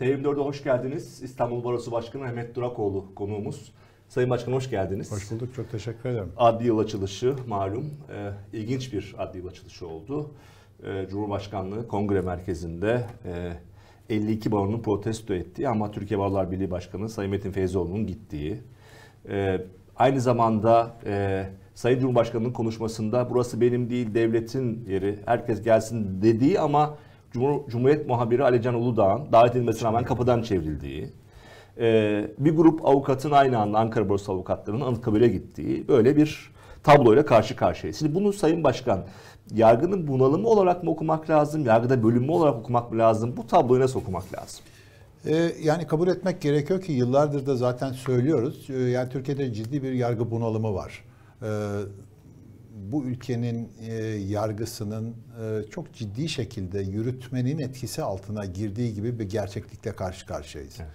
TV24'e hoş geldiniz. İstanbul Barosu Başkanı Mehmet Durakoğlu konuğumuz. Sayın Başkan hoş geldiniz. Hoş bulduk, çok teşekkür ederim. Adli yıl açılışı malum. E, ilginç bir adli yıl açılışı oldu. E, Cumhurbaşkanlığı Kongre Merkezi'nde e, 52 baronun protesto ettiği ama Türkiye Barolar Birliği Başkanı Sayın Metin Feyzoğlu'nun gittiği. E, aynı zamanda e, Sayın Cumhurbaşkanı'nın konuşmasında burası benim değil devletin yeri herkes gelsin dediği ama Cumhur, Cumhuriyet muhabiri Alican Uludağ'ın davet edilmesine rağmen kapıdan çevrildiği, e, bir grup avukatın aynı anda Ankara Borsası avukatlarının Anıtkabir'e gittiği böyle bir tabloyla karşı karşıyayız. Şimdi bunu Sayın Başkan yargının bunalımı olarak mı okumak lazım, yargıda bölünme olarak okumak mı lazım, bu tabloyu nasıl okumak lazım? Ee, yani kabul etmek gerekiyor ki yıllardır da zaten söylüyoruz. Ee, yani Türkiye'de ciddi bir yargı bunalımı var. Ee, bu ülkenin e, yargısının e, çok ciddi şekilde yürütmenin etkisi altına girdiği gibi bir gerçeklikle karşı karşıyayız. Evet.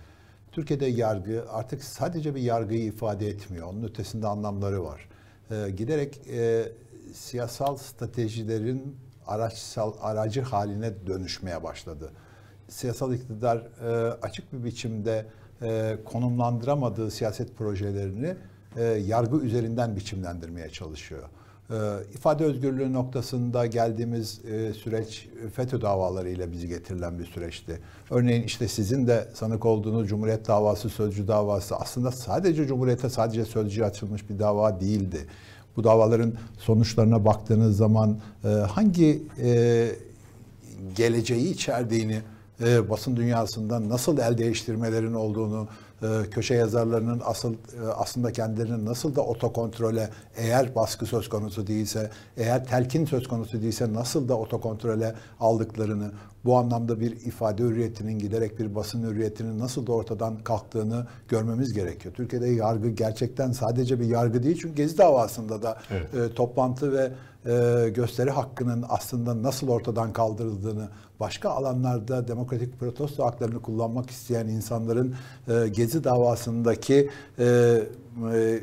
Türkiye'de yargı artık sadece bir yargıyı ifade etmiyor. Onun ötesinde anlamları var. E, giderek e, siyasal stratejilerin araçsal aracı haline dönüşmeye başladı. Siyasal iktidar e, açık bir biçimde e, konumlandıramadığı siyaset projelerini e, yargı üzerinden biçimlendirmeye çalışıyor. E, ifade özgürlüğü noktasında geldiğimiz e, süreç FETÖ davalarıyla bizi getirilen bir süreçti. Örneğin işte sizin de sanık olduğunuz Cumhuriyet davası, Sözcü davası aslında sadece Cumhuriyet'e sadece Sözcü açılmış bir dava değildi. Bu davaların sonuçlarına baktığınız zaman e, hangi e, geleceği içerdiğini, basın dünyasında nasıl el değiştirmelerin olduğunu, köşe yazarlarının asıl e, aslında kendilerini nasıl da otokontrole eğer baskı söz konusu değilse, eğer telkin söz konusu değilse nasıl da otokontrole aldıklarını, bu anlamda bir ifade hürriyetinin giderek bir basın hürriyetinin nasıl da ortadan kalktığını görmemiz gerekiyor. Türkiye'de yargı gerçekten sadece bir yargı değil çünkü Gezi davasında da evet. e, toplantı ve e, gösteri hakkının aslında nasıl ortadan kaldırıldığını, başka alanlarda demokratik protesto haklarını kullanmak isteyen insanların e, Gezi davasındaki e,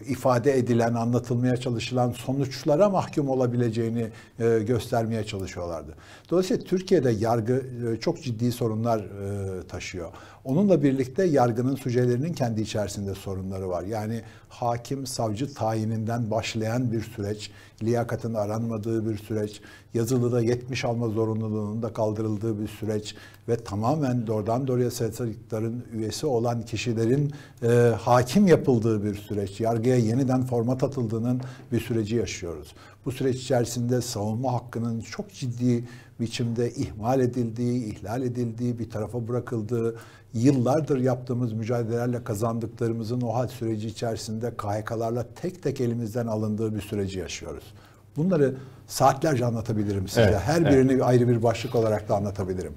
ifade edilen, anlatılmaya çalışılan sonuçlara mahkum olabileceğini e, göstermeye çalışıyorlardı. Dolayısıyla Türkiye'de yargı e, çok ciddi sorunlar e, taşıyor. Onunla birlikte yargının sucelerinin kendi içerisinde sorunları var. Yani hakim, savcı tayininden başlayan bir süreç, liyakatın aranmadığı bir süreç, yazılıda 70 alma zorunluluğunun da kaldırıldığı bir süreç ve tamamen doğrudan doğruya iktidarın üyesi olan kişilerin e, hakim yapıldığı bir süreç, yargıya yeniden format atıldığının bir süreci yaşıyoruz. Bu süreç içerisinde savunma hakkının çok ciddi biçimde ihmal edildiği, ihlal edildiği, bir tarafa bırakıldığı, yıllardır yaptığımız mücadelelerle kazandıklarımızın o hal süreci içerisinde KHK'larla tek tek elimizden alındığı bir süreci yaşıyoruz. Bunları saatlerce anlatabilirim size. Evet, Her birini evet. ayrı bir başlık olarak da anlatabilirim.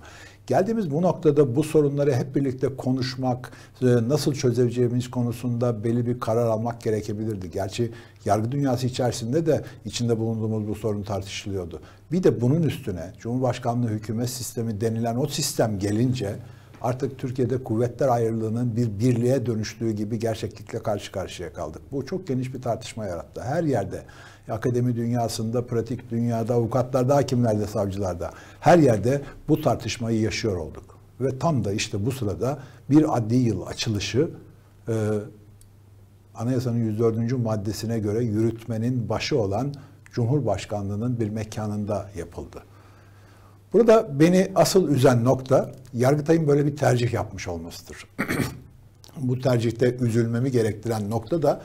Geldiğimiz bu noktada bu sorunları hep birlikte konuşmak, e, nasıl çözeceğimiz konusunda belli bir karar almak gerekebilirdi. Gerçi yargı dünyası içerisinde de içinde bulunduğumuz bu sorun tartışılıyordu. Bir de bunun üstüne Cumhurbaşkanlığı hükümet sistemi denilen o sistem gelince artık Türkiye'de kuvvetler ayrılığının bir birliğe dönüştüğü gibi gerçeklikle karşı karşıya kaldık. Bu çok geniş bir tartışma yarattı. Her yerde akademi dünyasında, pratik dünyada, avukatlarda, hakimlerde, savcılarda her yerde bu tartışmayı yaşıyor olduk. Ve tam da işte bu sırada bir adli yıl açılışı e, Anayasanın 104. maddesine göre yürütmenin başı olan Cumhurbaşkanlığının bir mekanında yapıldı. Burada beni asıl üzen nokta Yargıtay'ın böyle bir tercih yapmış olmasıdır. bu tercihte üzülmemi gerektiren nokta da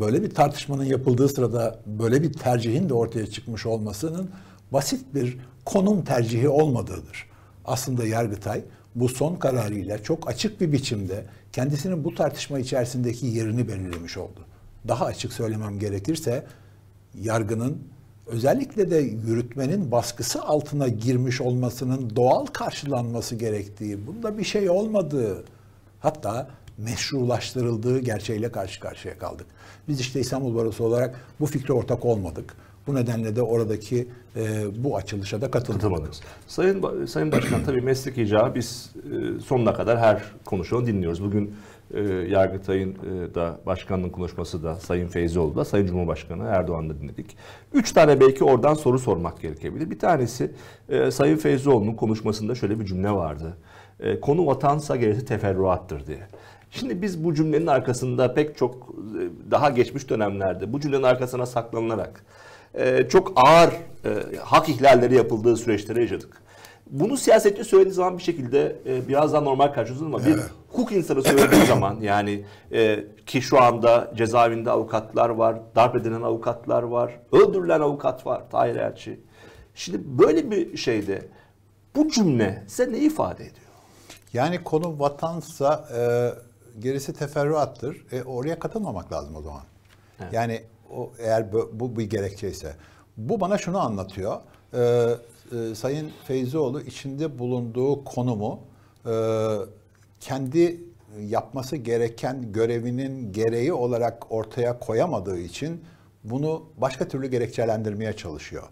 böyle bir tartışmanın yapıldığı sırada böyle bir tercihin de ortaya çıkmış olmasının basit bir konum tercihi olmadığıdır. Aslında Yargıtay bu son kararıyla çok açık bir biçimde kendisinin bu tartışma içerisindeki yerini belirlemiş oldu. Daha açık söylemem gerekirse yargının özellikle de yürütmenin baskısı altına girmiş olmasının doğal karşılanması gerektiği, bunda bir şey olmadığı, hatta meşrulaştırıldığı gerçeğiyle karşı karşıya kaldık. Biz işte İstanbul Barosu olarak bu fikre ortak olmadık. Bu nedenle de oradaki e, bu açılışa da katılmadık. Sayın Sayın Başkan tabii meslek icabı biz e, sonuna kadar her konuşanı dinliyoruz. Bugün e, Yargıtay'ın e, da başkanlığın konuşması da Sayın Feyzioğlu da Sayın Cumhurbaşkanı Erdoğan'ı da dinledik. Üç tane belki oradan soru sormak gerekebilir. Bir tanesi e, Sayın Feyzioğlu'nun konuşmasında şöyle bir cümle vardı. E, konu vatansa gerisi teferruattır diye. Şimdi biz bu cümlenin arkasında pek çok e, daha geçmiş dönemlerde bu cümlenin arkasına saklanılarak e, çok ağır e, hak ihlalleri yapıldığı süreçleri yaşadık. Bunu siyasetçi söylediği zaman bir şekilde e, biraz daha normal karşılıyoruz ama bir hukuk insanı söylediği zaman yani e, ki şu anda cezaevinde avukatlar var, darp edilen avukatlar var, öldürülen avukat var, Tahir Elçi. Şimdi böyle bir şeyde bu cümle size ne ifade ediyor? Yani konu vatansa e, gerisi teferruattır. E, oraya katılmamak lazım o zaman. Yani o eğer bö- bu bir gerekçeyse. Bu bana şunu anlatıyor. E, e, Sayın Feyzioğlu içinde bulunduğu konumu e, kendi yapması gereken görevinin gereği olarak ortaya koyamadığı için bunu başka türlü gerekçelendirmeye çalışıyor.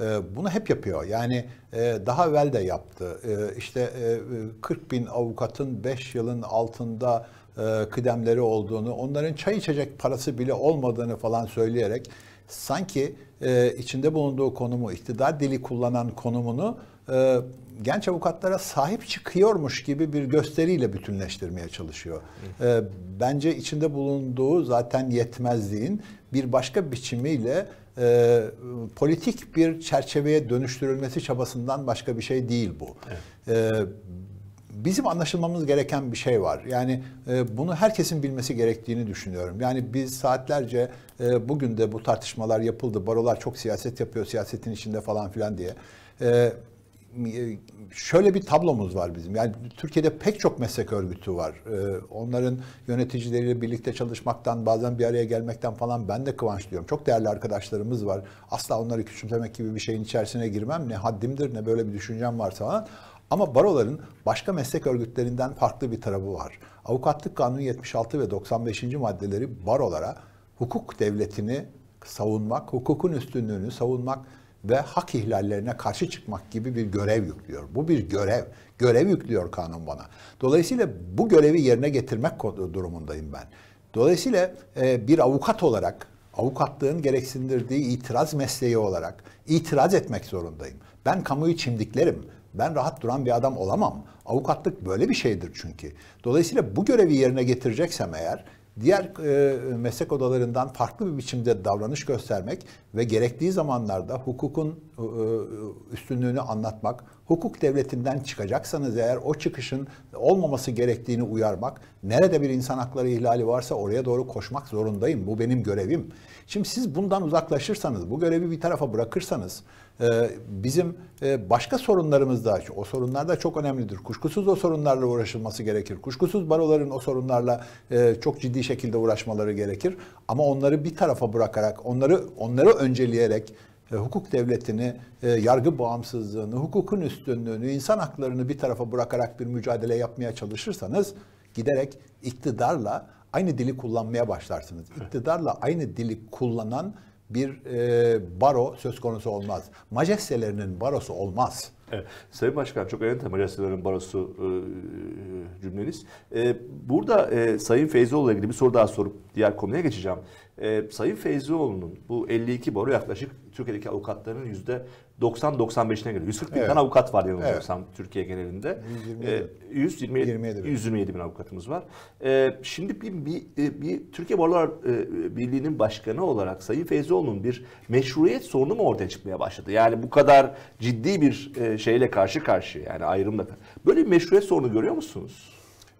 Ee, Bunu hep yapıyor. Yani e, daha evvel de yaptı. Ee, İşte e, 40 bin avukatın 5 yılın altında e, kıdemleri olduğunu, onların çay içecek parası bile olmadığını falan söyleyerek sanki e, içinde bulunduğu konumu, iktidar dili kullanan konumunu e, genç avukatlara sahip çıkıyormuş gibi bir gösteriyle bütünleştirmeye çalışıyor. E, Bence içinde bulunduğu zaten yetmezliğin bir başka biçimiyle e, politik bir çerçeveye dönüştürülmesi çabasından başka bir şey değil bu. E, bizim anlaşılmamız gereken bir şey var. Yani e, bunu herkesin bilmesi gerektiğini düşünüyorum. Yani biz saatlerce e, bugün de bu tartışmalar yapıldı. Barolar çok siyaset yapıyor, siyasetin içinde falan filan diye. E, şöyle bir tablomuz var bizim. Yani Türkiye'de pek çok meslek örgütü var. Ee, onların yöneticileriyle birlikte çalışmaktan, bazen bir araya gelmekten falan ben de kıvanç duyuyorum. Çok değerli arkadaşlarımız var. Asla onları küçümsemek gibi bir şeyin içerisine girmem. Ne haddimdir ne böyle bir düşüncem varsa falan. Ama baroların başka meslek örgütlerinden farklı bir tarafı var. Avukatlık Kanunu 76 ve 95. maddeleri barolara hukuk devletini savunmak, hukukun üstünlüğünü savunmak ve hak ihlallerine karşı çıkmak gibi bir görev yüklüyor. Bu bir görev. Görev yüklüyor kanun bana. Dolayısıyla bu görevi yerine getirmek durumundayım ben. Dolayısıyla e, bir avukat olarak, avukatlığın gereksindirdiği itiraz mesleği olarak itiraz etmek zorundayım. Ben kamuyu çimdiklerim. Ben rahat duran bir adam olamam. Avukatlık böyle bir şeydir çünkü. Dolayısıyla bu görevi yerine getireceksem eğer diğer e, meslek odalarından farklı bir biçimde davranış göstermek ve gerektiği zamanlarda hukukun e, üstünlüğünü anlatmak, hukuk devletinden çıkacaksanız eğer o çıkışın olmaması gerektiğini uyarmak, nerede bir insan hakları ihlali varsa oraya doğru koşmak zorundayım. Bu benim görevim. Şimdi siz bundan uzaklaşırsanız, bu görevi bir tarafa bırakırsanız e, bizim e, başka sorunlarımız da, o sorunlar da çok önemlidir. Kuşkusuz o sorunlarla uğraşılması gerekir. Kuşkusuz baroların o sorunlarla e, çok ciddi şekilde uğraşmaları gerekir. Ama onları bir tarafa bırakarak, onları onları önceleyerek hukuk devletini, yargı bağımsızlığını, hukukun üstünlüğünü, insan haklarını bir tarafa bırakarak bir mücadele yapmaya çalışırsanız giderek iktidarla aynı dili kullanmaya başlarsınız. İktidarla aynı dili kullanan bir e, baro söz konusu olmaz. Majestelerinin barosu olmaz. Evet. Sayın Başkan çok önemli majestelerin barosu e, cümleniz. E, burada e, Sayın Feyzioğlu ile ilgili bir soru daha sorup diğer konuya geçeceğim. E, Sayın Feyzioğlu'nun bu 52 baro yaklaşık Türkiye'deki avukatların yüzde 90-95'ine geliyor. 140 bin Evet. tane avukat var yanılmıyorsam Türkiye genelinde. 127. E, 127, 27 bin. 127 bin avukatımız var. E, şimdi bir, bir, bir Türkiye Barolar e, Birliği'nin başkanı olarak Sayın Feyzioğlu'nun bir meşruiyet sorunu mu ortaya çıkmaya başladı? Yani bu kadar ciddi bir e, şeyle karşı karşıya yani ayrımla. Böyle bir meşruiyet sorunu görüyor musunuz?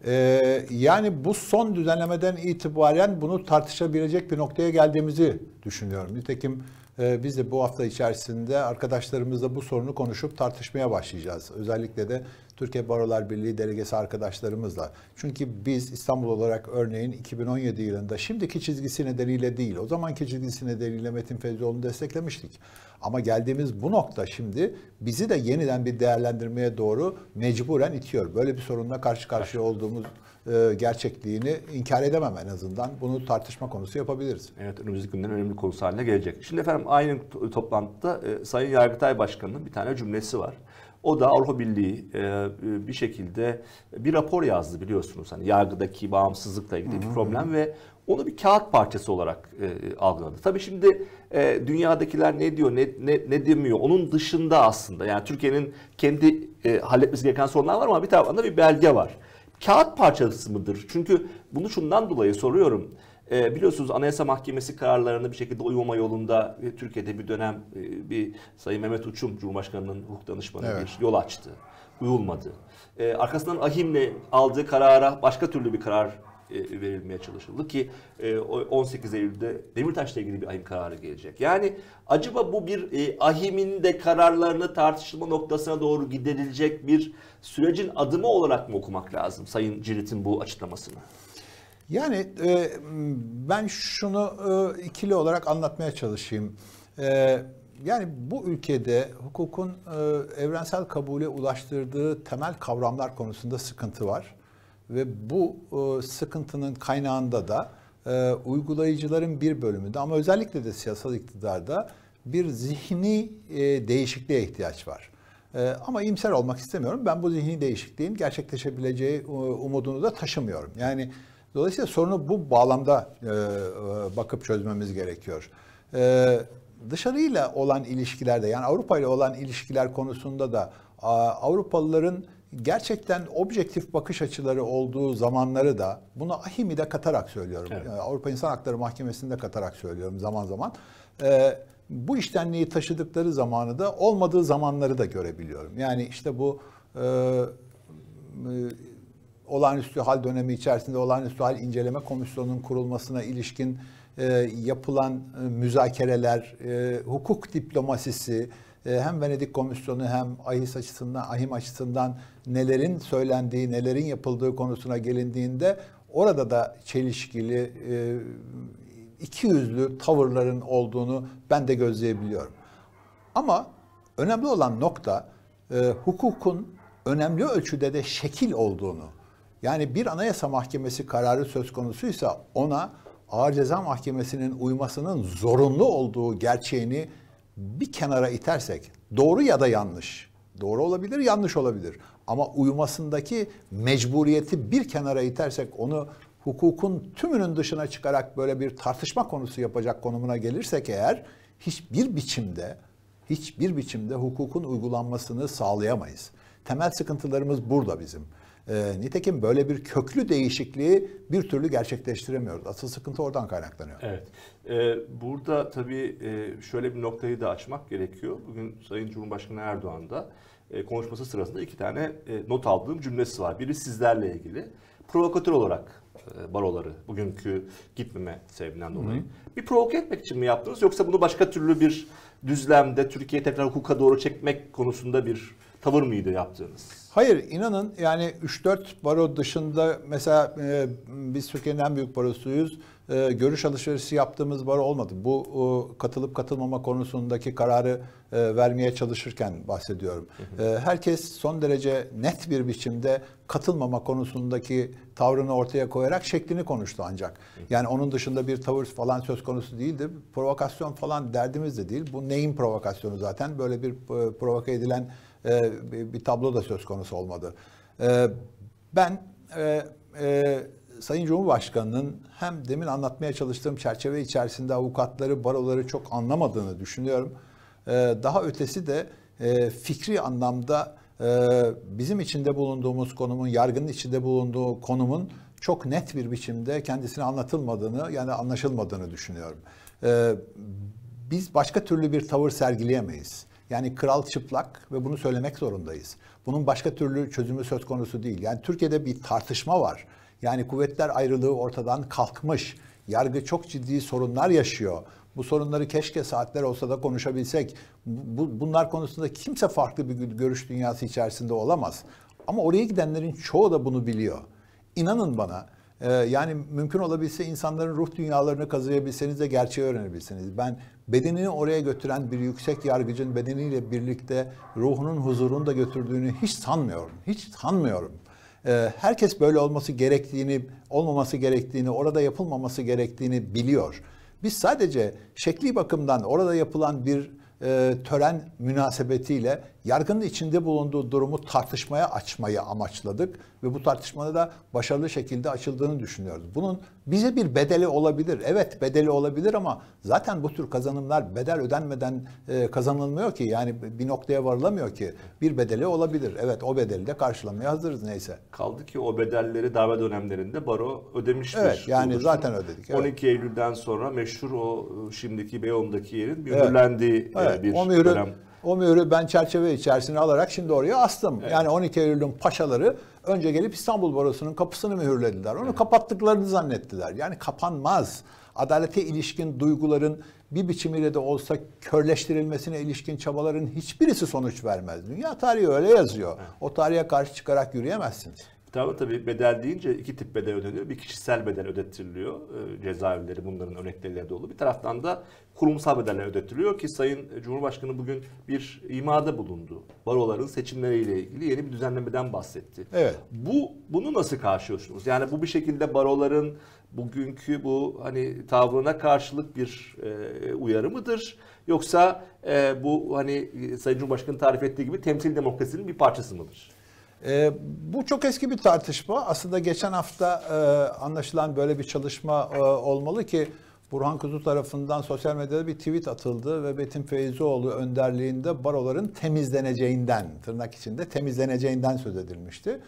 Ee, yani bu son düzenlemeden itibaren bunu tartışabilecek bir noktaya geldiğimizi düşünüyorum. Nitekim biz de bu hafta içerisinde arkadaşlarımızla bu sorunu konuşup tartışmaya başlayacağız. Özellikle de Türkiye Barolar Birliği delegesi arkadaşlarımızla. Çünkü biz İstanbul olarak örneğin 2017 yılında şimdiki çizgisi nedeniyle değil, o zamanki çizgisi nedeniyle Metin Feyzioğlu'nu desteklemiştik. Ama geldiğimiz bu nokta şimdi bizi de yeniden bir değerlendirmeye doğru mecburen itiyor. Böyle bir sorunla karşı karşıya olduğumuz e, gerçekliğini inkar edemem en azından. Bunu tartışma konusu yapabiliriz. Evet önümüzdeki günlerin önemli konusu haline gelecek. Şimdi efendim aynı toplantıda e, Sayın Yargıtay Başkanı'nın bir tane cümlesi var. O da Avrupa Birliği e, bir şekilde bir rapor yazdı biliyorsunuz. Hani yargıdaki bağımsızlıkla ilgili bir problem ve onu bir kağıt parçası olarak e, algıladı. Tabii şimdi e, dünyadakiler ne diyor, ne, ne, ne demiyor onun dışında aslında. Yani Türkiye'nin kendi e, halletmesi gereken sorunlar var ama bir taraftan da bir belge var. Kağıt parçası mıdır? Çünkü bunu şundan dolayı soruyorum. E, biliyorsunuz Anayasa Mahkemesi kararlarını bir şekilde uymama yolunda e, Türkiye'de bir dönem e, bir Sayın Mehmet Uçum Cumhurbaşkanı'nın hukuk danışmanı evet. bir yol açtı. Uyulmadı. E, arkasından Ahim'le aldığı karara başka türlü bir karar verilmeye çalışıldı ki 18 e, Eylül'de Demirtaş'la ilgili bir ahim kararı gelecek. Yani acaba bu bir e, ahimin de kararlarını tartışılma noktasına doğru giderilecek bir sürecin adımı olarak mı okumak lazım Sayın Cirit'in bu açıklamasını? Yani ben şunu ikili olarak anlatmaya çalışayım. Yani bu ülkede hukukun evrensel kabule ulaştırdığı temel kavramlar konusunda sıkıntı var. Ve bu e, sıkıntının kaynağında da e, uygulayıcıların bir bölümünde ama özellikle de siyasal iktidarda bir zihni e, değişikliğe ihtiyaç var. E, ama imser olmak istemiyorum. Ben bu zihni değişikliğin gerçekleşebileceği e, umudunu da taşımıyorum. Yani dolayısıyla sorunu bu bağlamda e, e, bakıp çözmemiz gerekiyor. E, dışarıyla olan ilişkilerde yani Avrupa ile olan ilişkiler konusunda da Avrupalıların gerçekten objektif bakış açıları olduğu zamanları da bunu AHİM'i de katarak söylüyorum. Evet. Yani Avrupa İnsan Hakları Mahkemesi'nde katarak söylüyorum zaman zaman. Ee, bu iştenliği taşıdıkları zamanı da olmadığı zamanları da görebiliyorum. Yani işte bu e, e, olağanüstü hal dönemi içerisinde olağanüstü hal inceleme komisyonunun kurulmasına ilişkin e, yapılan e, müzakereler, e, hukuk diplomasisi, hem Venedik Komisyonu hem AHİS açısından, AHİM açısından nelerin söylendiği, nelerin yapıldığı konusuna gelindiğinde orada da çelişkili, e, iki yüzlü tavırların olduğunu ben de gözleyebiliyorum. Ama önemli olan nokta e, hukukun önemli ölçüde de şekil olduğunu. Yani bir anayasa mahkemesi kararı söz konusuysa ona Ağır Ceza Mahkemesi'nin uymasının zorunlu olduğu gerçeğini bir kenara itersek doğru ya da yanlış. Doğru olabilir, yanlış olabilir. Ama uyumasındaki mecburiyeti bir kenara itersek onu hukukun tümünün dışına çıkarak böyle bir tartışma konusu yapacak konumuna gelirsek eğer hiçbir biçimde hiçbir biçimde hukukun uygulanmasını sağlayamayız. Temel sıkıntılarımız burada bizim. E, nitekim böyle bir köklü değişikliği bir türlü gerçekleştiremiyoruz. Asıl sıkıntı oradan kaynaklanıyor. Evet. Ee, burada tabii e, şöyle bir noktayı da açmak gerekiyor. Bugün Sayın Cumhurbaşkanı Erdoğan da e, konuşması sırasında iki tane e, not aldığım cümlesi var. Biri sizlerle ilgili. Provokatör olarak e, baroları bugünkü gitmeme sebebinden dolayı. Hı. Bir provoke etmek için mi yaptınız yoksa bunu başka türlü bir düzlemde Türkiye tekrar hukuka doğru çekmek konusunda bir tavır mıydı yaptığınız? Hayır inanın yani 3-4 baro dışında mesela e, biz Türkiye'nin en büyük barosuyuz. E, görüş alışverişi yaptığımız baro olmadı. Bu e, katılıp katılmama konusundaki kararı e, vermeye çalışırken bahsediyorum. Hı hı. E, herkes son derece net bir biçimde katılmama konusundaki tavrını ortaya koyarak şeklini konuştu ancak. Yani onun dışında bir tavır falan söz konusu değildi. Provokasyon falan derdimiz de değil. Bu neyin provokasyonu zaten? Böyle bir e, provoke edilen e, bir tablo da söz konusu olmadı. E, ben e, e, Sayın Cumhurbaşkanı'nın hem demin anlatmaya çalıştığım çerçeve içerisinde avukatları, baroları çok anlamadığını düşünüyorum. E, daha ötesi de e, fikri anlamda e, bizim içinde bulunduğumuz konumun, yargının içinde bulunduğu konumun çok net bir biçimde kendisine anlatılmadığını yani anlaşılmadığını düşünüyorum. E, biz başka türlü bir tavır sergileyemeyiz. Yani kral çıplak ve bunu söylemek zorundayız. Bunun başka türlü çözümü söz konusu değil. Yani Türkiye'de bir tartışma var. Yani kuvvetler ayrılığı ortadan kalkmış. Yargı çok ciddi sorunlar yaşıyor. Bu sorunları keşke saatler olsa da konuşabilsek. Bu, bunlar konusunda kimse farklı bir görüş dünyası içerisinde olamaz. Ama oraya gidenlerin çoğu da bunu biliyor. İnanın bana Ee, yani mümkün olabilse insanların ruh dünyalarını kazıyabilseniz de gerçeği öğrenebilseniz. Ben bedenini oraya götüren bir yüksek yargıcın bedeniyle birlikte ruhunun huzurunu da götürdüğünü hiç sanmıyorum. Hiç sanmıyorum. Ee, herkes böyle olması gerektiğini, olmaması gerektiğini, orada yapılmaması gerektiğini biliyor. Biz sadece şekli bakımdan orada yapılan bir e, tören münasebetiyle yargının içinde bulunduğu durumu tartışmaya açmayı amaçladık ve bu tartışmada da başarılı şekilde açıldığını düşünüyoruz. Bunun bize bir bedeli olabilir. Evet bedeli olabilir ama zaten bu tür kazanımlar bedel ödenmeden e, kazanılmıyor ki. Yani bir noktaya varılamıyor ki. Bir bedeli olabilir. Evet o bedeli de karşılamaya hazırız neyse. Kaldı ki o bedelleri darbe dönemlerinde baro ödemiştir. Evet yani kuruluşun. zaten ödedik. Evet. 12 Eylül'den sonra meşhur o şimdiki Beyoğlu'ndaki yerin mühürlendiği e, Evet, bir o mührü, dönem. O mührü ben çerçeve içerisine alarak şimdi oraya astım. Yani 12 Eylül'ün paşaları önce gelip İstanbul Barosu'nun kapısını mühürlediler. Onu kapattıklarını zannettiler. Yani kapanmaz. Adalete ilişkin duyguların bir biçimiyle de olsa körleştirilmesine ilişkin çabaların hiçbirisi sonuç vermez. Dünya tarihi öyle yazıyor. O tarihe karşı çıkarak yürüyemezsiniz. Tabii tabii bedel deyince iki tip bedel ödeniyor. Bir kişisel bedel ödettiriliyor. Ee, cezaevleri bunların örnekleriyle dolu. Bir taraftan da kurumsal bedeller ödettiriliyor ki Sayın Cumhurbaşkanı bugün bir imada bulundu. Baroların seçimleriyle ilgili yeni bir düzenlemeden bahsetti. Evet. Bu bunu nasıl karşılıyorsunuz? Yani bu bir şekilde baroların bugünkü bu hani tavrına karşılık bir e, uyarı mıdır? Yoksa e, bu hani e, Sayın Cumhurbaşkanı tarif ettiği gibi temsil demokrasinin bir parçası mıdır? Ee, bu çok eski bir tartışma. Aslında geçen hafta e, anlaşılan böyle bir çalışma e, olmalı ki Burhan Kuzu tarafından sosyal medyada bir tweet atıldı ve Betim Feyzoğlu önderliğinde baroların temizleneceğinden, tırnak içinde temizleneceğinden söz edilmişti.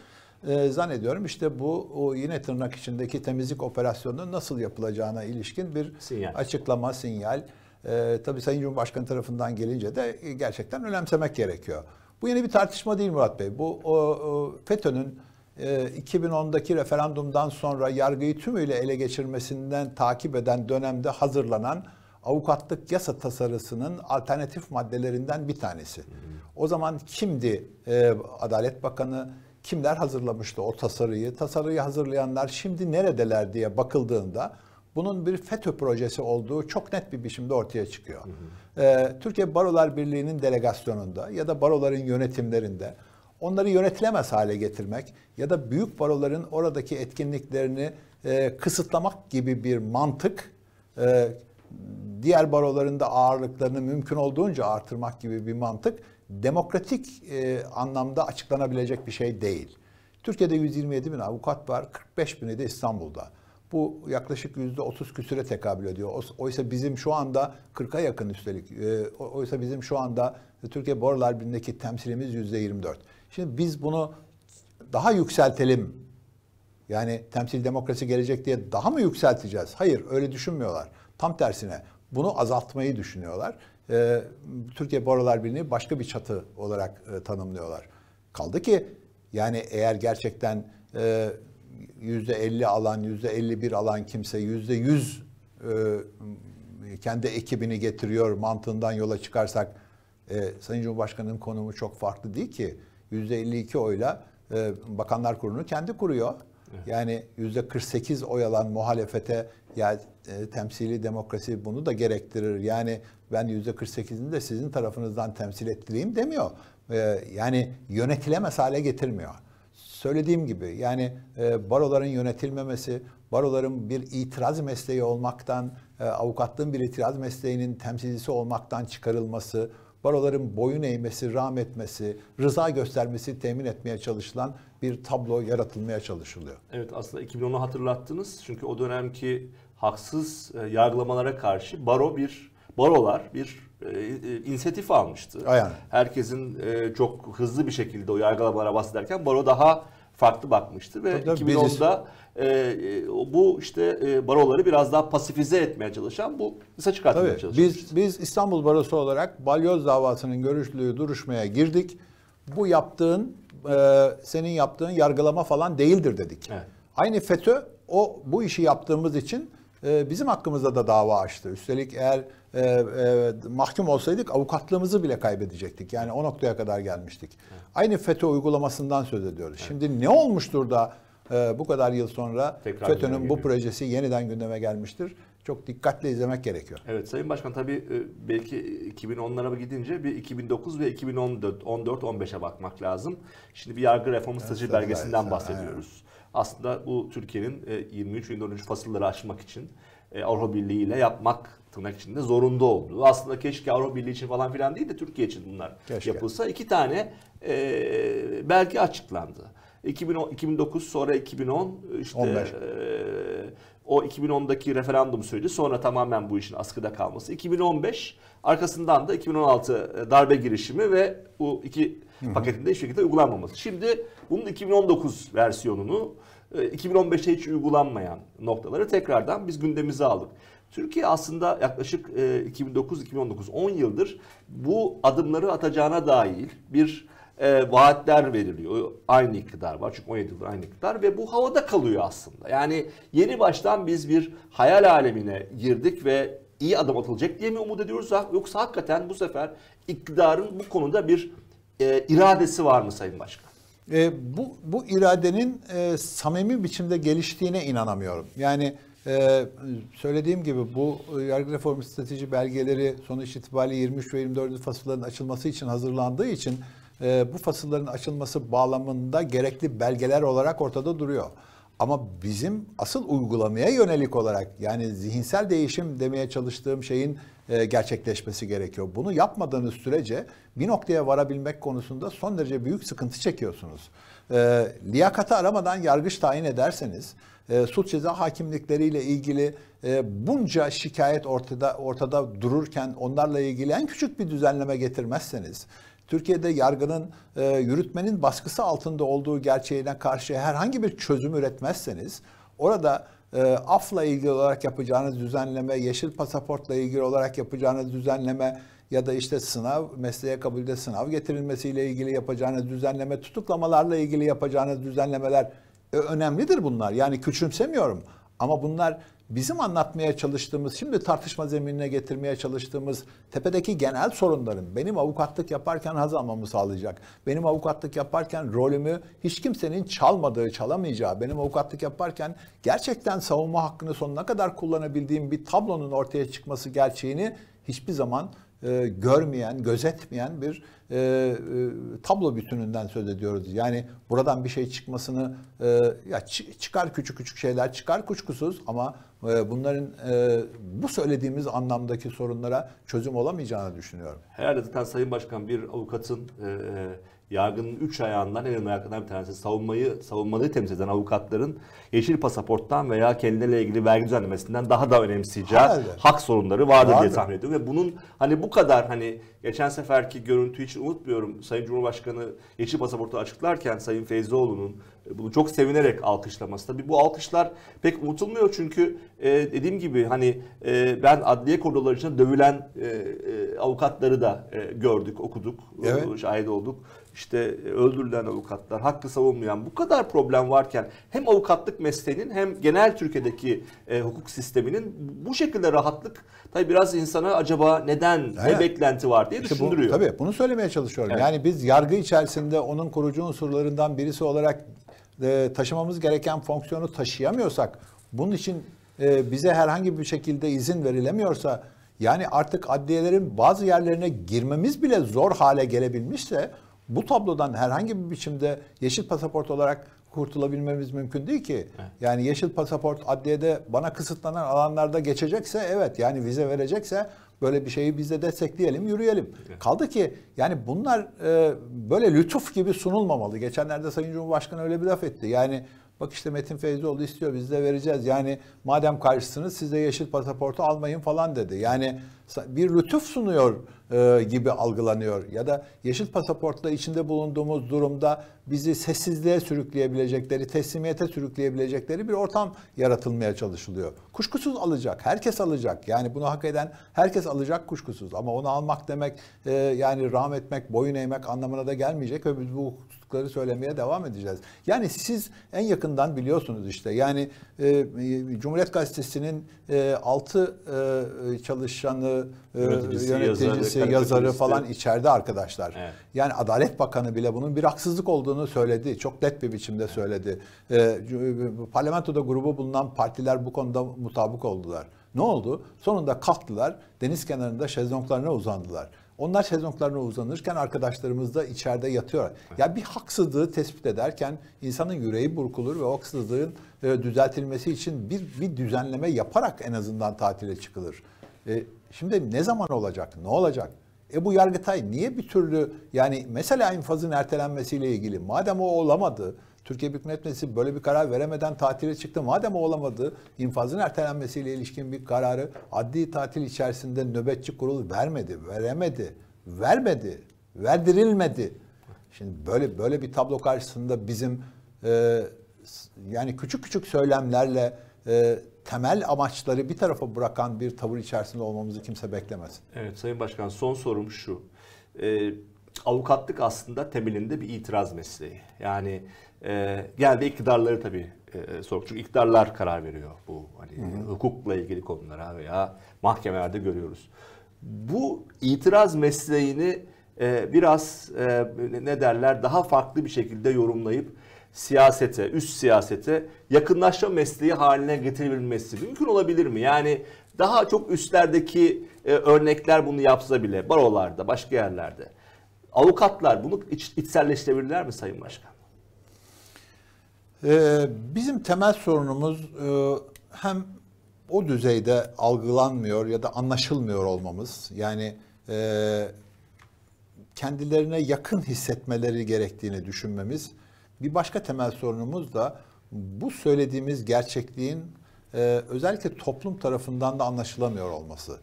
E, zannediyorum işte bu o yine tırnak içindeki temizlik operasyonunun nasıl yapılacağına ilişkin bir Sinyal. açıklama, sinyal. E, tabii Sayın Cumhurbaşkanı tarafından gelince de gerçekten önemsemek gerekiyor. Bu yeni bir tartışma değil Murat Bey. Bu o, o FETÖ'nün e, 2010'daki referandumdan sonra yargıyı tümüyle ele geçirmesinden takip eden dönemde hazırlanan avukatlık yasa tasarısının alternatif maddelerinden bir tanesi. O zaman kimdi e, Adalet Bakanı? Kimler hazırlamıştı o tasarıyı? Tasarıyı hazırlayanlar şimdi neredeler diye bakıldığında bunun bir FETÖ projesi olduğu çok net bir biçimde ortaya çıkıyor. Ee, Türkiye Barolar Birliği'nin delegasyonunda ya da baroların yönetimlerinde onları yönetilemez hale getirmek ya da büyük baroların oradaki etkinliklerini e, kısıtlamak gibi bir mantık e, diğer baroların da ağırlıklarını mümkün olduğunca artırmak gibi bir mantık demokratik e, anlamda açıklanabilecek bir şey değil. Türkiye'de 127 bin avukat var, 45 bini de İstanbul'da. Bu yaklaşık yüzde 30 küsüre tekabül ediyor. Oysa bizim şu anda 40'a yakın üstelik. E, oysa bizim şu anda Türkiye Barolar Birliği'ndeki temsilimiz yüzde 24. Şimdi biz bunu daha yükseltelim. Yani temsil demokrasi gelecek diye daha mı yükselteceğiz? Hayır öyle düşünmüyorlar. Tam tersine bunu azaltmayı düşünüyorlar. Ee, Türkiye Barolar Birliği başka bir çatı olarak e, tanımlıyorlar. Kaldı ki yani eğer gerçekten e, yüzde 50 alan, yüzde 51 alan kimse yüzde 100 e, kendi ekibini getiriyor mantığından yola çıkarsak e, Sayın Cumhurbaşkanı'nın konumu çok farklı değil ki. Yüzde 52 oyla e, Bakanlar Kurulu'nu kendi kuruyor. Evet. Yani yüzde 48 oy alan muhalefete ya e, temsili demokrasi bunu da gerektirir. Yani ben yüzde 48'ini de sizin tarafınızdan temsil ettireyim demiyor. E, yani yönetilemez hale getirmiyor. Söylediğim gibi yani e, baroların yönetilmemesi, baroların bir itiraz mesleği olmaktan, e, avukatlığın bir itiraz mesleğinin temsilcisi olmaktan çıkarılması, baroların boyun eğmesi, rahmetmesi, rıza göstermesi temin etmeye çalışılan bir tablo yaratılmaya çalışılıyor. Evet aslında 2010'u hatırlattınız. Çünkü o dönemki haksız e, yargılamalara karşı baro bir barolar bir e, inisiyatif almıştı. Aynen. Herkesin e, çok hızlı bir şekilde o yargılamalara bahsederken baro daha farklı bakmıştı ve Tabii, tabii, 2010'da e, e, bu işte e, baroları biraz daha pasifize etmeye çalışan bu kısa çıkartmaya Tabii, çalışmıştı. biz biz İstanbul Barosu olarak balyoz davasının görüşlüğü duruşmaya girdik. Bu yaptığın e, senin yaptığın yargılama falan değildir dedik. Evet. Aynı FETÖ o bu işi yaptığımız için e, bizim hakkımızda da dava açtı. Üstelik eğer e, e, mahkum olsaydık avukatlığımızı bile kaybedecektik. Yani o noktaya kadar gelmiştik. Evet. Aynı FETÖ uygulamasından söz ediyoruz. Evet. Şimdi ne olmuştur da e, bu kadar yıl sonra FETÖ'nün bu projesi yeniden gündeme gelmiştir. Çok dikkatle izlemek gerekiyor. Evet Sayın Başkan tabii e, belki 2010'lara gidince bir 2009 ve 2014 14-15'e bakmak lazım. Şimdi bir yargı reformu strateji tabii, belgesinden evet, bahsediyoruz. Aslında bu Türkiye'nin e, 23 ve 24. fasılları aşmak için e, Avrupa Birliği ile yapmak tırnak içinde zorunda olduğu. Aslında keşke Avrupa Birliği için falan filan değil de Türkiye için bunlar Keşke. yapılsa. iki tane e, belge açıklandı. 2010, 2009 sonra 2010 işte 15. e, o 2010'daki referandum süreci sonra tamamen bu işin askıda kalması. 2015 arkasından da 2016 darbe girişimi ve bu iki paketinde hiçbir şekilde uygulanmaması. Şimdi bunun 2019 versiyonunu e, 2015'te hiç uygulanmayan noktaları tekrardan biz gündemimize aldık. Türkiye aslında yaklaşık e, 2009-2019 10 yıldır bu adımları atacağına dair bir e, vaatler veriliyor. Aynı iktidar var çünkü 17 yıldır aynı iktidar ve bu havada kalıyor aslında. Yani yeni baştan biz bir hayal alemine girdik ve iyi adım atılacak diye mi umut ediyoruz yoksa hakikaten bu sefer iktidarın bu konuda bir e, iradesi var mı Sayın Başkan? E, bu bu iradenin e, samimi biçimde geliştiğine inanamıyorum. Yani e, söylediğim gibi bu yargı reformu strateji belgeleri sonuç itibariyle 23 ve 24. fasılların açılması için hazırlandığı için e, bu fasılların açılması bağlamında gerekli belgeler olarak ortada duruyor. Ama bizim asıl uygulamaya yönelik olarak yani zihinsel değişim demeye çalıştığım şeyin e, gerçekleşmesi gerekiyor. Bunu yapmadığınız sürece bir noktaya varabilmek konusunda son derece büyük sıkıntı çekiyorsunuz. E, aramadan yargıç tayin ederseniz e, suç ceza hakimlikleriyle ilgili e, bunca şikayet ortada ortada dururken onlarla ilgili en küçük bir düzenleme getirmezseniz Türkiye'de yargının e, yürütmenin baskısı altında olduğu gerçeğine karşı herhangi bir çözüm üretmezseniz orada e, afla ilgili olarak yapacağınız düzenleme, yeşil pasaportla ilgili olarak yapacağınız düzenleme ya da işte sınav, mesleğe kabulde sınav getirilmesiyle ilgili yapacağınız düzenleme, tutuklamalarla ilgili yapacağınız düzenlemeler e, önemlidir bunlar. Yani küçümsemiyorum ama bunlar bizim anlatmaya çalıştığımız, şimdi tartışma zeminine getirmeye çalıştığımız tepedeki genel sorunların benim avukatlık yaparken haz almamı sağlayacak. Benim avukatlık yaparken rolümü hiç kimsenin çalmadığı, çalamayacağı, benim avukatlık yaparken gerçekten savunma hakkını sonuna kadar kullanabildiğim bir tablonun ortaya çıkması gerçeğini hiçbir zaman e, görmeyen, gözetmeyen bir e, e, tablo bütününden söz ediyoruz. Yani buradan bir şey çıkmasını e, ya çı- çıkar küçük küçük şeyler çıkar kuşkusuz ama e, bunların e, bu söylediğimiz anlamdaki sorunlara çözüm olamayacağını düşünüyorum. Herhalde zaten Sayın Başkan bir avukatın e, yargının üç ayağından en önemli ayaklarından bir tanesi savunmayı, savunmayı temsil eden avukatların yeşil pasaporttan veya kendileriyle ilgili vergi düzenlemesinden daha da önemseyeceği Herhalde. hak sorunları vardır diye Vardır. tahmin ediyorum. Ve bunun hani bu kadar hani geçen seferki görüntüyü hiç unutmuyorum. Sayın Cumhurbaşkanı yeşil pasaportu açıklarken Sayın Feyzioğlu'nun e, bunu çok sevinerek alkışlaması. Tabii bu alkışlar pek unutulmuyor çünkü e, dediğim gibi hani e, ben adliye koridorları içinde dövülen e, e, avukatları da e, gördük, okuduk, Evet. şahit olduk. İşte e, öldürülen avukatlar, hakkı savunmayan bu kadar problem varken hem avukatlık mesleğinin hem genel Türkiye'deki e, hukuk sisteminin bu şekilde rahatlık tabii biraz insana acaba neden, ne Evet. beklenti var diye İşte bu, düşündürüyor. tabii bunu söylemeye çalışıyorum. Evet. Yani biz yargı içerisinde onun kurucu unsurlarından birisi olarak e, taşımamız gereken fonksiyonu taşıyamıyorsak, bunun için e, bize herhangi bir şekilde izin verilemiyorsa, yani artık adliyelerin bazı yerlerine girmemiz bile zor hale gelebilmişse, bu tablodan herhangi bir biçimde yeşil pasaport olarak kurtulabilmemiz mümkün değil ki. Yani yeşil pasaport adliyede bana kısıtlanan alanlarda geçecekse evet yani vize verecekse böyle bir şeyi biz de destekleyelim, yürüyelim. Kaldı ki yani bunlar e, böyle lütuf gibi sunulmamalı. Geçenlerde Sayın Cumhurbaşkanı öyle bir laf etti. Yani bak işte Metin Feyzioğlu istiyor biz de vereceğiz. Yani madem karşısınız siz de yeşil pasaportu almayın falan dedi. Yani bir lütuf sunuyor e, gibi algılanıyor. Ya da yeşil pasaportla içinde bulunduğumuz durumda bizi sessizliğe sürükleyebilecekleri, teslimiyete sürükleyebilecekleri bir ortam yaratılmaya çalışılıyor. Kuşkusuz alacak, herkes alacak. Yani bunu hak eden herkes alacak kuşkusuz. Ama onu almak demek e, yani rağm etmek, boyun eğmek anlamına da gelmeyecek ve biz bu konuştukları söylemeye devam edeceğiz. Yani siz en yakından biliyorsunuz işte. Yani e, Cumhuriyet Gazetesi'nin e, 6 e, çalışanı, e, Yöneticisi, yöneticisi, yazarı, yazarı, falan içeride arkadaşlar. Evet. Yani Adalet Bakanı bile bunun bir haksızlık olduğunu söyledi. Çok net bir biçimde söyledi. Cu- parlamentoda grubu bulunan partiler bu konuda mutabık oldular. Ne oldu? Sonunda kalktılar. Deniz kenarında şezlonglarına uzandılar. Onlar şezlonglarına uzanırken arkadaşlarımız da içeride yatıyor. Ya bir haksızlığı tespit ederken insanın yüreği burkulur ve o haksızlığın e, düzeltilmesi için bir bir düzenleme yaparak en azından tatile çıkılır. E, şimdi ne zaman olacak? Ne olacak? E bu Yargıtay niye bir türlü yani mesela infazın ertelenmesiyle ilgili madem o olamadı Türkiye Büyük Millet Meclisi böyle bir karar veremeden tatile çıktı. Madem o olamadı infazın ertelenmesiyle ilişkin bir kararı adli tatil içerisinde nöbetçi kurul vermedi, veremedi, vermedi, verdirilmedi. Şimdi böyle böyle bir tablo karşısında bizim e, yani küçük küçük söylemlerle e, temel amaçları bir tarafa bırakan bir tavır içerisinde olmamızı kimse beklemesin. Evet Sayın Başkan son sorum şu. Ee, avukatlık aslında temelinde bir itiraz mesleği. Yani e, geldi iktidarları tabii e, sor. Çünkü iktidarlar karar veriyor bu hani hukukla ilgili konulara veya mahkemelerde görüyoruz. Bu itiraz mesleğini e, biraz e, ne derler daha farklı bir şekilde yorumlayıp siyasete, üst siyasete yakınlaşma mesleği haline getirebilmesi mümkün olabilir mi? Yani daha çok üstlerdeki e, örnekler bunu yapsa bile barolarda, başka yerlerde. Avukatlar bunu iç, içselleştirebilirler mi Sayın Başkan? Ee, bizim temel sorunumuz e, hem o düzeyde algılanmıyor ya da anlaşılmıyor olmamız. Yani e, kendilerine yakın hissetmeleri gerektiğini düşünmemiz. Bir başka temel sorunumuz da bu söylediğimiz gerçekliğin e, özellikle toplum tarafından da anlaşılamıyor olması.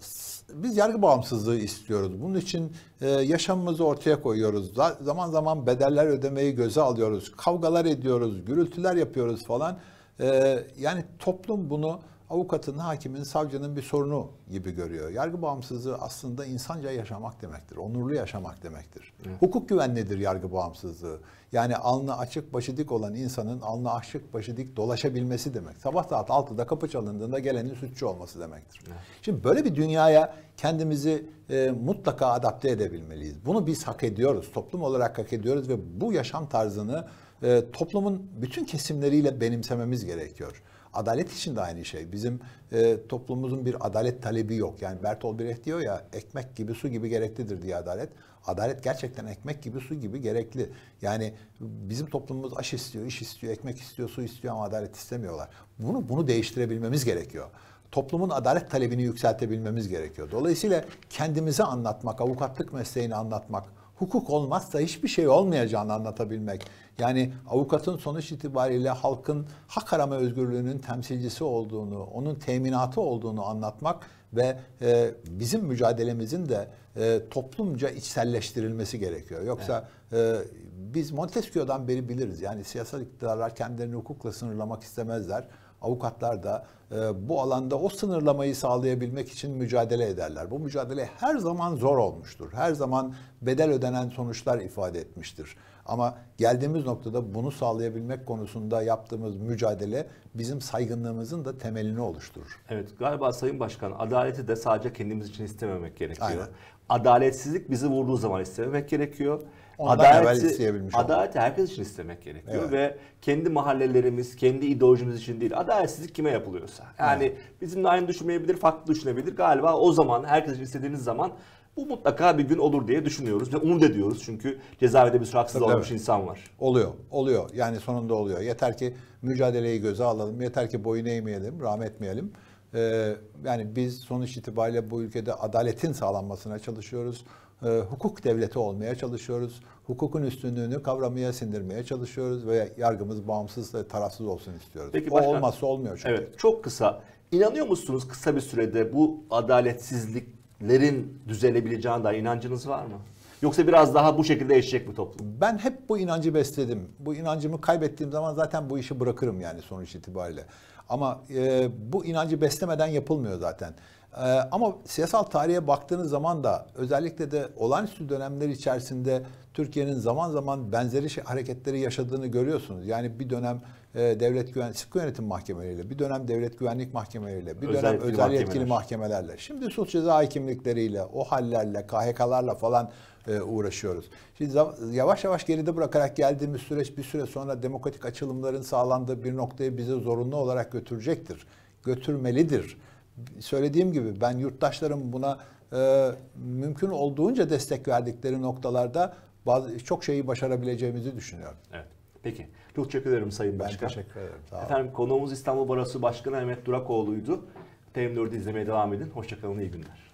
S- biz yargı bağımsızlığı istiyoruz. Bunun için e, yaşamımızı ortaya koyuyoruz. Za- Zaman zaman bedeller ödemeyi göze alıyoruz. Kavgalar ediyoruz, gürültüler yapıyoruz falan. Ee, yani toplum bunu avukatın, hakimin, savcının bir sorunu gibi görüyor. Yargı bağımsızlığı aslında insanca yaşamak demektir. Onurlu yaşamak demektir. Hukuk güvenlidir yargı bağımsızlığı. Yani alnı açık başı dik olan insanın alnı açık başı dik dolaşabilmesi demek. Sabah saat 6'da kapı çalındığında gelenin suçlu olması demektir. Şimdi böyle bir dünyaya kendimizi e, mutlaka adapte edebilmeliyiz. Bunu biz hak ediyoruz. Toplum olarak hak ediyoruz ve bu yaşam tarzını e, toplumun bütün kesimleriyle benimsememiz gerekiyor. Adalet için de aynı şey. Bizim e, toplumumuzun bir adalet talebi yok. Yani Bertolt Brecht diyor ya ekmek gibi su gibi gereklidir diye adalet. Adalet gerçekten ekmek gibi su gibi gerekli. Yani bizim toplumumuz aş istiyor, iş istiyor, ekmek istiyor, su istiyor ama adalet istemiyorlar. Bunu bunu değiştirebilmemiz gerekiyor. Toplumun adalet talebini yükseltebilmemiz gerekiyor. Dolayısıyla kendimizi anlatmak, avukatlık mesleğini anlatmak, hukuk olmazsa hiçbir şey olmayacağını anlatabilmek. Yani avukatın sonuç itibariyle halkın hak arama özgürlüğünün temsilcisi olduğunu, onun teminatı olduğunu anlatmak ve e, bizim mücadelemizin de e, toplumca içselleştirilmesi gerekiyor. Yoksa e, biz Montesquieu'dan beri biliriz. Yani siyasal iktidarlar kendilerini hukukla sınırlamak istemezler. Avukatlar da bu alanda o sınırlamayı sağlayabilmek için mücadele ederler. Bu mücadele her zaman zor olmuştur. Her zaman bedel ödenen sonuçlar ifade etmiştir. Ama geldiğimiz noktada bunu sağlayabilmek konusunda yaptığımız mücadele bizim saygınlığımızın da temelini oluşturur. Evet galiba Sayın Başkan adaleti de sadece kendimiz için istememek gerekiyor. Aynen. Adaletsizlik bizi vurduğu zaman istememek gerekiyor. Ondan evvel isteyebilmiş adaleti herkes için istemek gerekiyor Evet. ve kendi mahallelerimiz, kendi ideolojimiz için değil. Adaletsizlik kime yapılıyorsa. Yani bizimle aynı düşünmeyebilir, farklı düşünebilir. Galiba o zaman herkes istediğiniz zaman bu mutlaka bir gün olur diye düşünüyoruz ve umut ediyoruz. Çünkü cezaevinde bir sürü haksız Tabii, olmuş evet. insan var. Oluyor, oluyor. Yani sonunda oluyor. Yeter ki mücadeleyi göze alalım, yeter ki boyun eğmeyelim, rahmetmeyelim. Ee, yani biz sonuç itibariyle bu ülkede adaletin sağlanmasına çalışıyoruz. Ee, hukuk devleti olmaya çalışıyoruz. Hukukun üstünlüğünü kavramaya, sindirmeye çalışıyoruz ve yargımız bağımsız ve tarafsız olsun istiyoruz. Peki o başkan- olmazsa olmuyor çünkü. Evet, çok kısa. İnanıyor musunuz kısa bir sürede bu adaletsizliklerin düzelebileceğine dair inancınız var mı? Yoksa biraz daha bu şekilde yaşayacak mı toplum? Ben hep bu inancı besledim. Bu inancımı kaybettiğim zaman zaten bu işi bırakırım yani sonuç itibariyle. Ama e, bu inancı beslemeden yapılmıyor zaten. Ee, ama siyasal tarihe baktığınız zaman da özellikle de olağanüstü dönemler içerisinde Türkiye'nin zaman zaman benzeri şey, hareketleri yaşadığını görüyorsunuz. Yani bir dönem e, devlet güven sık yönetim mahkemeleriyle, bir dönem devlet güvenlik mahkemeleriyle, bir Özel dönem özel yetkili mahkemeler. mahkemelerle. Şimdi suç ceza hakimlikleriyle, o hallerle, KHK'larla falan e, uğraşıyoruz. Şimdi yavaş yavaş geride bırakarak geldiğimiz süreç bir süre sonra demokratik açılımların sağlandığı bir noktaya bizi zorunlu olarak götürecektir. Götürmelidir. Söylediğim gibi ben yurttaşların buna e, mümkün olduğunca destek verdikleri noktalarda bazı çok şeyi başarabileceğimizi düşünüyorum. Evet. Peki. Çok teşekkür ederim Sayın Ben Başkan. teşekkür ederim. Sağ olun. Efendim konuğumuz İstanbul Barosu Başkanı Mehmet Durakoğlu'ydu. TM4'ü izlemeye devam edin. Hoşçakalın, iyi günler.